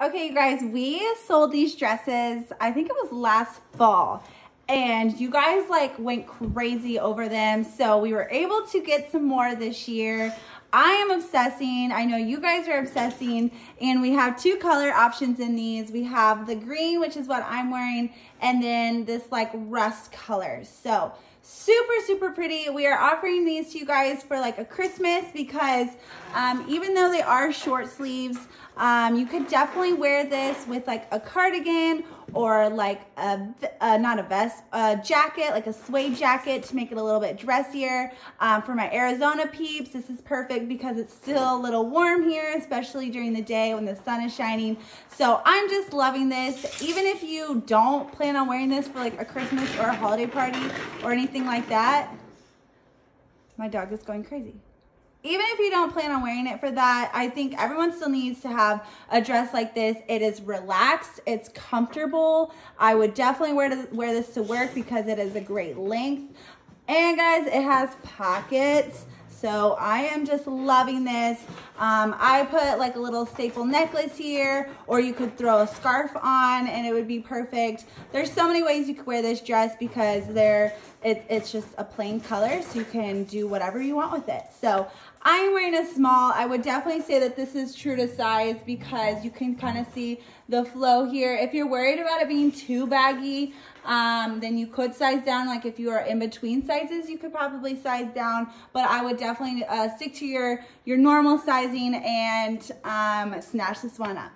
Okay, you guys, we sold these dresses, I think it was last fall. And you guys like went crazy over them. So we were able to get some more this year. I am obsessing. I know you guys are obsessing. And we have two color options in these. We have the green, which is what I'm wearing, and then this like rust color. So super, super pretty. We are offering these to you guys for like a Christmas because um, even though they are short sleeves, um, you could definitely wear this with like a cardigan or like a, uh, not a vest, a jacket, like a suede jacket to make it a little bit dressier. Um, for my Arizona peeps, this is perfect because it's still a little warm here, especially during the day when the sun is shining. So I'm just loving this. Even if you don't plan on wearing this for like a Christmas or a holiday party or anything like that, my dog is going crazy even if you don't plan on wearing it for that, I think everyone still needs to have a dress like this. It is relaxed, it's comfortable. I would definitely wear, to, wear this to work because it is a great length. And guys, it has pockets. So I am just loving this. Um, I put like a little staple necklace here, or you could throw a scarf on and it would be perfect. There's so many ways you could wear this dress because they're, it, it's just a plain color, so you can do whatever you want with it. So I am wearing a small. I would definitely say that this is true to size because you can kind of see the flow here. If you're worried about it being too baggy, um, then you could size down. Like if you are in between sizes, you could probably size down. But I would definitely uh, stick to your, your normal sizing and um, snatch this one up.